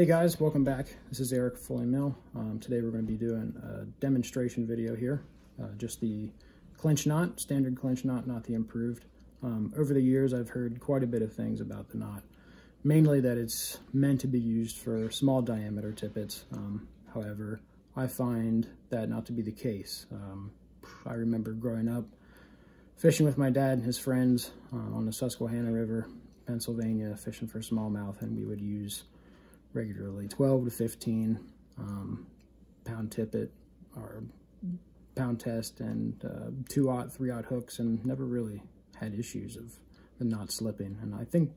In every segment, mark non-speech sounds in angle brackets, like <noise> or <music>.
Hey guys, welcome back. This is Eric Fulling Mill. Um, today we're going to be doing a demonstration video here. Uh, just the clinch knot, standard clinch knot, not the improved. Um, over the years I've heard quite a bit of things about the knot. Mainly that it's meant to be used for small diameter tippets. Um, however, I find that not to be the case. Um, I remember growing up fishing with my dad and his friends uh, on the Susquehanna River, Pennsylvania, fishing for smallmouth, and we would use regularly, 12 to 15 um, pound tippet or pound test and uh, two aught, three aught hooks and never really had issues of the knot slipping. And I think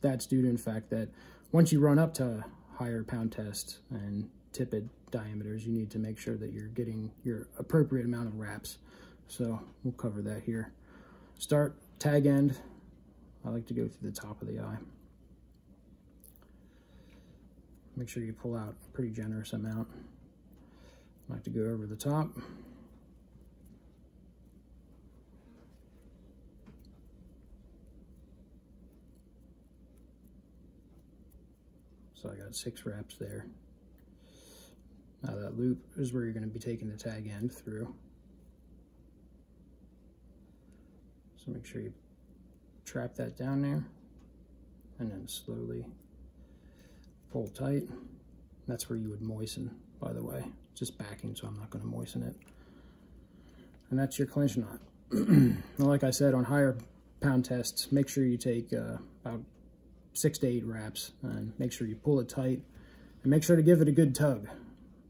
that's due to the fact that once you run up to higher pound test and tippet diameters, you need to make sure that you're getting your appropriate amount of wraps. So we'll cover that here. Start tag end. I like to go through the top of the eye. Make sure you pull out a pretty generous amount. I like to go over the top. So I got six wraps there. Now that loop is where you're going to be taking the tag end through. So make sure you trap that down there and then slowly pull tight. That's where you would moisten, by the way. Just backing, so I'm not going to moisten it. And that's your clinch knot. <clears throat> like I said, on higher pound tests, make sure you take uh, about six to eight wraps and make sure you pull it tight and make sure to give it a good tug.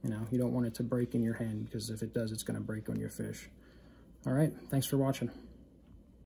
You know, you don't want it to break in your hand because if it does, it's going to break on your fish. All right, thanks for watching.